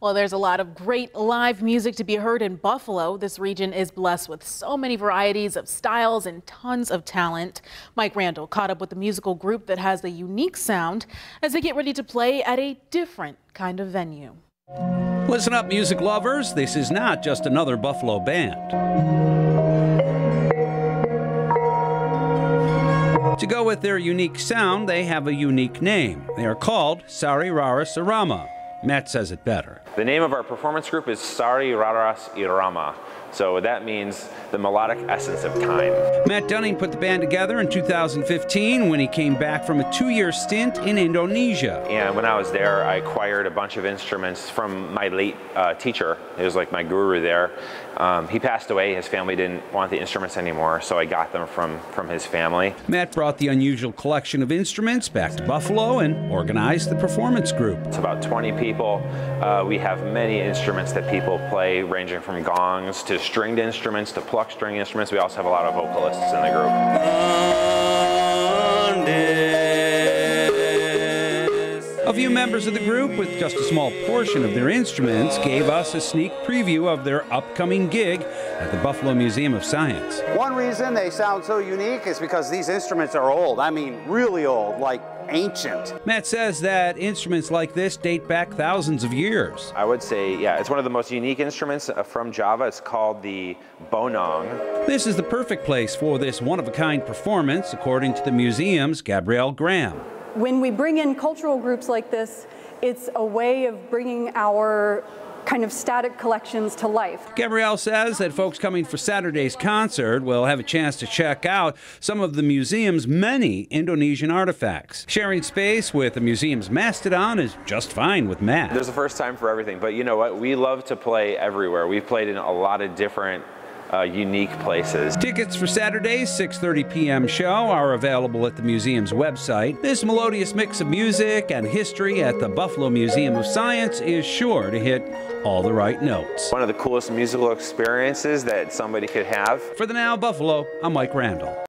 Well, there's a lot of great live music to be heard in Buffalo. This region is blessed with so many varieties of styles and tons of talent. Mike Randall caught up with the musical group that has a unique sound as they get ready to play at a different kind of venue. Listen up, music lovers. This is not just another Buffalo band. To go with their unique sound, they have a unique name. They are called Sari Raras Irama. Matt says it better. The name of our performance group is Sari Raras Irama. So that means the melodic essence of time. Matt Dunning put the band together in 2015 when he came back from a two-year stint in Indonesia. And when I was there, I acquired a bunch of instruments from my late uh, teacher. He was like my guru there. Um, he passed away. His family didn't want the instruments anymore, so I got them from, from his family. Matt brought the unusual collection of instruments back to Buffalo and organized the performance group. It's about 20 people. Uh, we have many instruments that people play, ranging from gongs to stringed instruments to pluck string instruments. We also have a lot of vocalists in the group. A few members of the group, with just a small portion of their instruments, gave us a sneak preview of their upcoming gig at the Buffalo Museum of Science. One reason they sound so unique is because these instruments are old. I mean, really old, like ancient. Matt says that instruments like this date back thousands of years. I would say, yeah, it's one of the most unique instruments uh, from Java. It's called the bonang. This is the perfect place for this one-of-a-kind performance, according to the museum's Gabrielle Graham. When we bring in cultural groups like this, it's a way of bringing our kind of static collections to life. Gabrielle says that folks coming for Saturday's concert will have a chance to check out some of the museum's many Indonesian artifacts. Sharing space with the museum's mastodon is just fine with Matt. There's a first time for everything, but you know what? We love to play everywhere. We've played in a lot of different uh, unique places. Tickets for Saturday's 6:30 p.m. show are available at the museum's website. This melodious mix of music and history at the Buffalo Museum of Science is sure to hit all the right notes. One of the coolest musical experiences that somebody could have. For the Now Buffalo, I'm Mike Randall.